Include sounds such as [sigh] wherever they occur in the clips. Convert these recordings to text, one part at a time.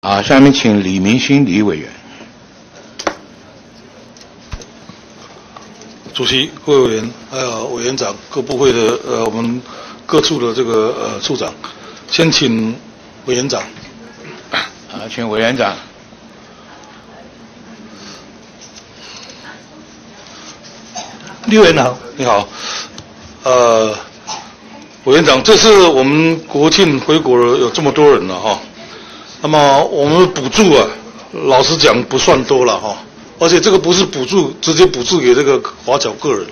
啊，下面请李明星李委员。主席、各位委员，还有委员长、各部会的呃，我们各处的这个呃处长，先请委员长。啊，请委员长。李委员好，你好。呃，委员长，这次我们国庆回国了有这么多人了哈，那么我们补助啊，老实讲不算多了哈。而且这个不是补助，直接补助给这个华侨个人，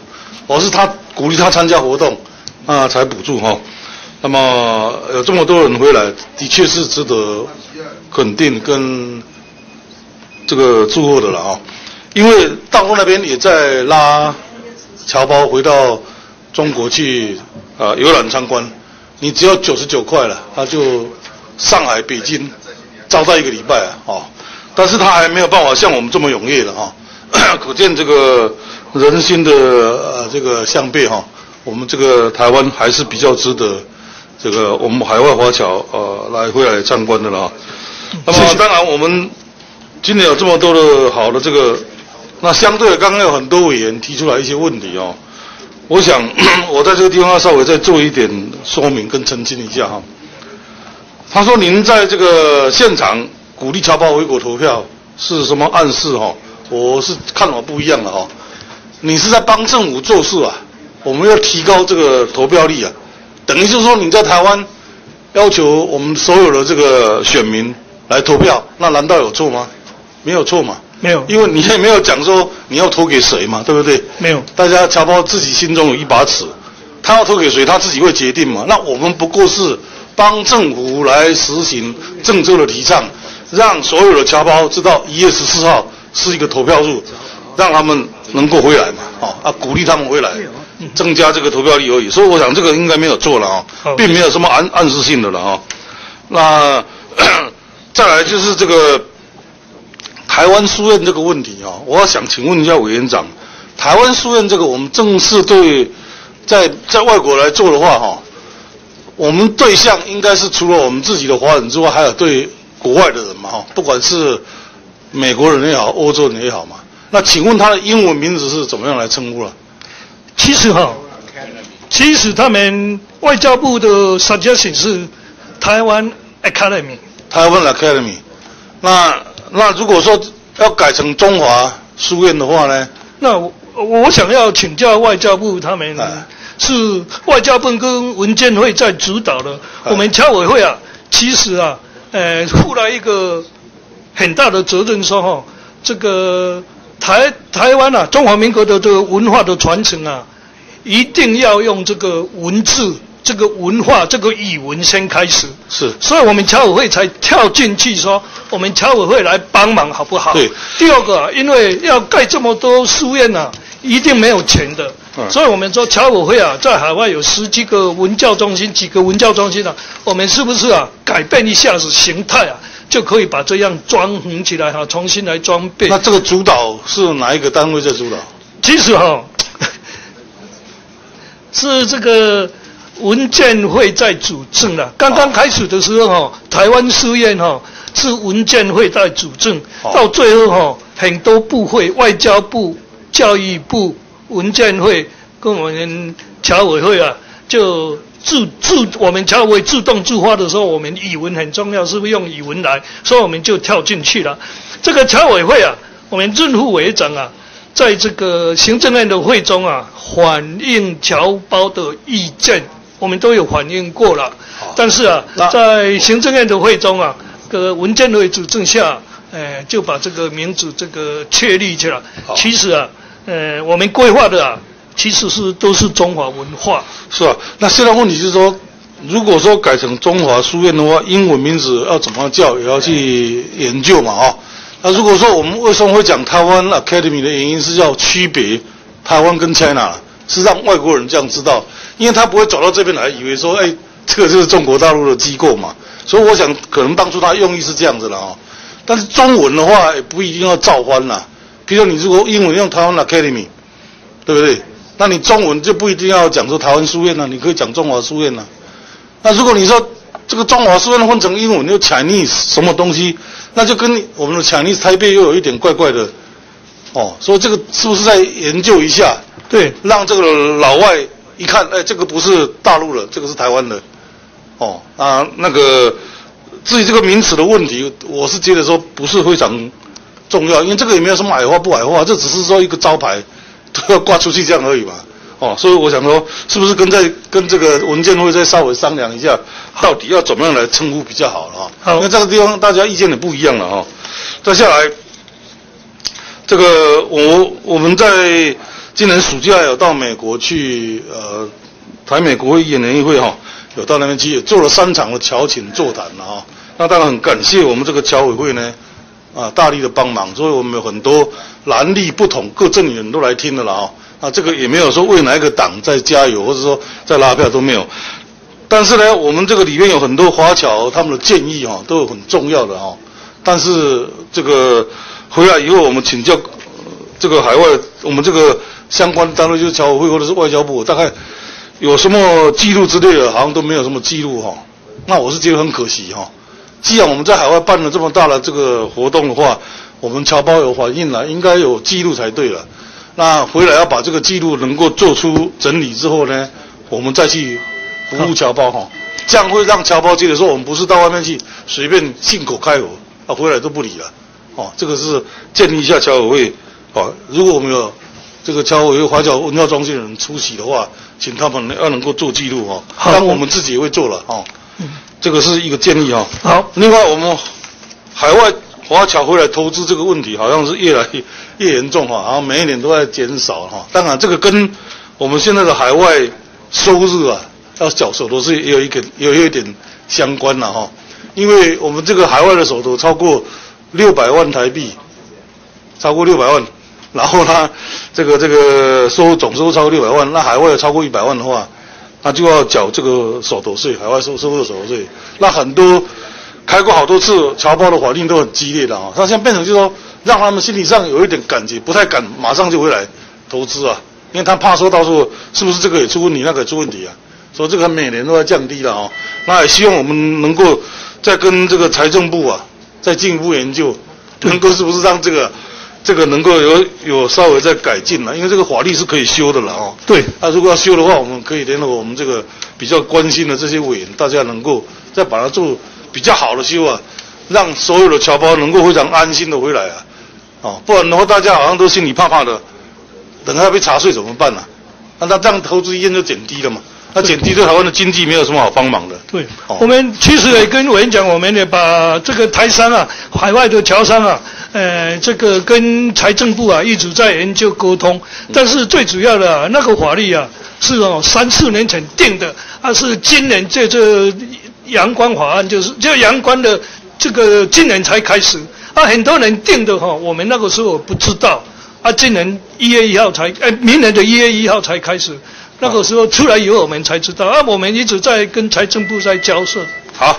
而是他鼓励他参加活动，啊才补助哈。那么有这么多人回来，的确是值得肯定跟这个祝贺的了啊。因为大陆那边也在拉侨胞回到中国去啊游览参观，你只要九十九块了，他就上海、北京招待一个礼拜啊。但是他还没有办法像我们这么踊跃的哈，[coughs] 可见这个人心的呃这个向背哈，我们这个台湾还是比较值得这个我们海外华侨呃来回来参观的了。那么当然我们今年有这么多的好的这个，那相对刚刚有很多委员提出来一些问题哦，我想 [coughs] 我在这个地方要稍微再做一点说明跟澄清一下哈。他说您在这个现场。鼓励侨胞回国投票是什么暗示哈？我是看法不一样的哈。你是在帮政府做事啊？我们要提高这个投票率啊，等于就是说你在台湾要求我们所有的这个选民来投票，那难道有错吗？没有错嘛？没有，因为你也没有讲说你要投给谁嘛，对不对？没有，大家侨胞自己心中有一把尺，他要投给谁，他自己会决定嘛。那我们不过是帮政府来实行郑州的提倡。让所有的侨胞知道一月十四号是一个投票日，让他们能够回来嘛，哦啊，鼓励他们回来，增加这个投票率而已。所以我想这个应该没有做了啊，并没有什么暗暗示性的了啊。那 [coughs] 再来就是这个台湾书院这个问题啊，我想请问一下委员长，台湾书院这个我们正式对在在外国来做的话哈，我们对象应该是除了我们自己的华人之外，还有对。国外的人嘛，哈，不管是美国人也好，欧洲人也好嘛。那请问他的英文名字是怎么样来称呼了？其实哈，其实他们外交部的 suggestion 是台湾 Academy。台湾 Academy。那那如果说要改成中华书院的话呢？那我我想要请教外交部，他们是外交部跟文件会在主导的，我们侨委会啊，其实啊。呃，负了一个很大的责任，说哈，这个台台湾啊，中华民国的这个文化的传承啊，一定要用这个文字、这个文化、这个语文先开始。是，所以我们侨委会才跳进去说，我们侨委会来帮忙，好不好？对。第二个，因为要盖这么多书院呐，一定没有钱的。所以我们说侨委会啊，在海外有十几个文教中心，几个文教中心啊，我们是不是啊，改变一下子形态啊，就可以把这样装潢起来哈，重新来装备？那这个主导是哪一个单位在主导？其实哈，[laughs] 是这个文建会在主政了。刚刚开始的时候哈，台湾书院哈是文建会在主政，到最后哈，很多部会，外交部、教育部。文建会跟我们侨委会啊，就自自我们侨委自动自发的时候，我们语文很重要，是不是用语文来？所以我们就跳进去了。这个侨委会啊，我们任副委员长啊，在这个行政院的会中啊，反映侨胞的意见，我们都有反映过了。但是啊，在行政院的会中啊，个文建会主政下，哎，就把这个名字这个确立去了。其实啊。呃，我们规划的啊，其实是都是中华文化，是吧？那现在问题是说，如果说改成中华书院的话，英文名字要怎么叫，也要去研究嘛，啊？那如果说我们为什么会讲台湾 Academy 的原因是要区别台湾跟 China，是让外国人这样知道，因为他不会走到这边来，以为说，哎，这个就是中国大陆的机构嘛。所以我想，可能当初他用意是这样子的啊。但是中文的话，也不一定要照翻啦。比如你如果英文用台湾 Academy，对不对？那你中文就不一定要讲说台湾书院了，你可以讲中华书院了。那如果你说这个中华书院换成英文又 Chinese 什么东西，那就跟我们的 Chinese 台北又有一点怪怪的，哦，所以这个是不是在研究一下？对，让这个老外一看，哎，这个不是大陆的，这个是台湾的，哦，啊，那个至于这个名词的问题，我是觉得说不是非常重要，因为这个也没有什么矮化不矮化，这只是说一个招牌都要挂出去这样而已嘛，哦，所以我想说，是不是跟在跟这个文件会再稍微商量一下，到底要怎么样来称呼比较好了啊？好。因为这个地方大家意见也不一样了哈、再下来，这个我我们在今年暑假有到美国去，呃，台美国会议联谊会哈、有到那边去，也做了三场的侨情座谈了哈、那当然很感谢我们这个侨委会呢，啊，大力的帮忙，所以我们有很多蓝绿不同各阵营都来听的了哈、啊，这个也没有说为哪一个党在加油，或者说在拉票都没有。但是呢，我们这个里面有很多华侨他们的建议哈、都有很重要的哈、但是这个回来以后，我们请教、这个海外我们这个相关单位，就是侨委会或者是外交部，大概有什么记录之类的，好像都没有什么记录哈、那我是觉得很可惜哈、既然我们在海外办了这么大的这个活动的话，我们侨胞有反应了，应该有记录才对了。那回来要把这个记录能够做出整理之后呢，我们再去服务侨胞哈，这样会让侨胞觉得说我们不是到外面去随便信口开河，啊回来都不理了，哦，这个是建立一下侨委会，哦，如果我们有这个侨委会华侨文化中心的人出席的话，请他们要能够做记录哦，好。当然我们自己也会做了哦，这个是一个建议哈、好，另外，我们海外华侨回来投资这个问题，好像是越来越越严重哈，然后每一年都在减少哈。当然，这个跟我们现在的海外收入啊，要缴手头税也有一个有有一点相关了哈。因为我们这个海外的手头超过六百万台币，超过六百万，然后呢，这个这个收入总收入超过六百万，那海外有超过一百万的话，那就要缴这个所得税，海外收收入的手头税。那很多开过好多次侨胞的反应都很激烈的啊，他现在变成就是说，让他们心理上有一点感觉，不太敢马上就回来投资啊，因为他怕说到时候是不是这个也出问题，那个也出问题啊，所以这个每年都在降低了啊。那也希望我们能够再跟这个财政部啊，再进一步研究，能够是不是让这个这个能够有有稍微再改进了，因为这个法律是可以修的了哦。对，那如果要修的话，我们可以联合我们这个比较关心的这些委员，大家能够再把它做比较好的修啊，让所有的侨胞能够非常安心的回来啊，哦，不然的话大家好像都心里怕怕的，等下被查税怎么办呢、那那这样投资意愿就减低了嘛，那减低对台湾的经济没有什么好帮忙的。对。哦，我们其实也跟委员讲，我们也把这个台商啊、海外的侨商啊，呃，这个跟财政部啊一直在研究沟通。但是最主要的、啊、那个法律啊，是哦三四年前定的，啊是今年这这阳光法案，就是这阳光的这个今年才开始。啊，很多人定的哈、我们那个时候不知道。啊，今年一月一号才，哎，明年的一月一号才开始。那个时候出来以后，我们才知道啊，我们一直在跟财政部在交涉。好。